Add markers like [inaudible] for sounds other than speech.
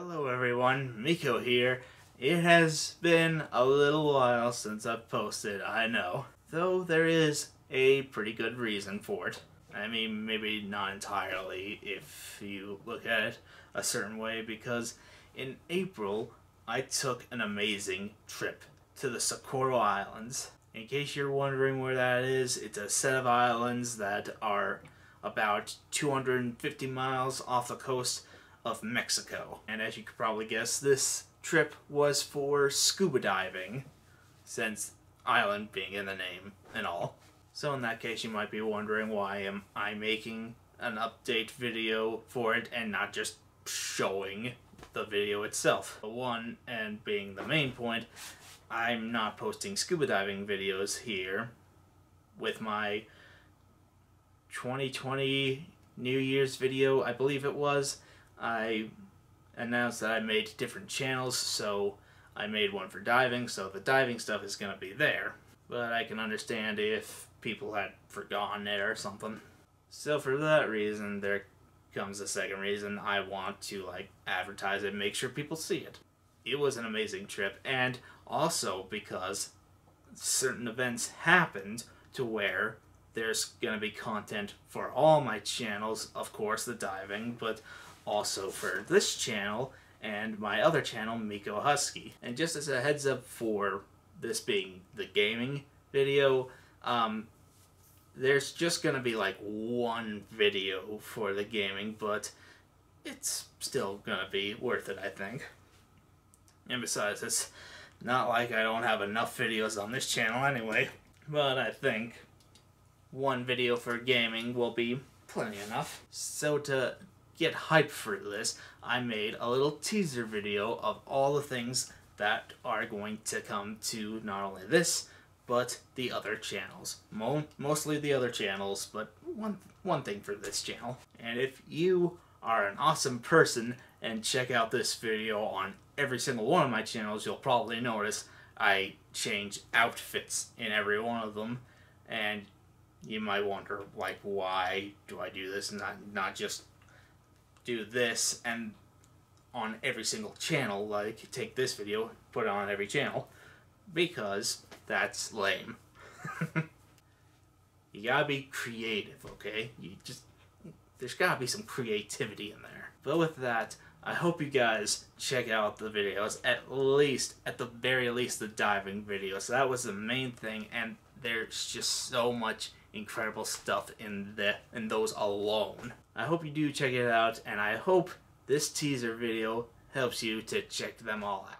Hello everyone, Miko here. It has been a little while since I've posted, I know. Though there is a pretty good reason for it. I mean, maybe not entirely if you look at it a certain way, because in April I took an amazing trip to the Socorro Islands. In case you're wondering where that is, it's a set of islands that are about 250 miles off the coast of Mexico. And as you could probably guess, this trip was for scuba diving, since island being in the name and all. So in that case, you might be wondering why am I making an update video for it and not just showing the video itself. The one, and being the main point, I'm not posting scuba diving videos here with my 2020 New Year's video, I believe it was. I announced that I made different channels, so I made one for diving, so the diving stuff is going to be there. But I can understand if people had forgotten it or something. So for that reason, there comes the second reason I want to like advertise it, make sure people see it. It was an amazing trip, and also because certain events happened to where there's gonna be content for all my channels, of course, the diving, but also for this channel and my other channel, Miko Husky. And just as a heads up for this being the gaming video, um, there's just gonna be like one video for the gaming, but it's still gonna be worth it, I think. And besides, it's not like I don't have enough videos on this channel anyway, but I think one video for gaming will be plenty enough. So to get hype for this, I made a little teaser video of all the things that are going to come to not only this, but the other channels. Mo mostly the other channels, but one, one thing for this channel. And if you are an awesome person and check out this video on every single one of my channels, you'll probably notice I change outfits in every one of them. And you might wonder, like, why do I do this and not, not just do this and on every single channel, like take this video, put it on every channel, because that's lame. [laughs] you gotta be creative, okay? You just, there's gotta be some creativity in there. But with that, I hope you guys check out the videos, at least, at the very least, the diving videos. That was the main thing, and there's just so much incredible stuff in the in those alone. I hope you do check it out, and I hope this teaser video helps you to check them all out.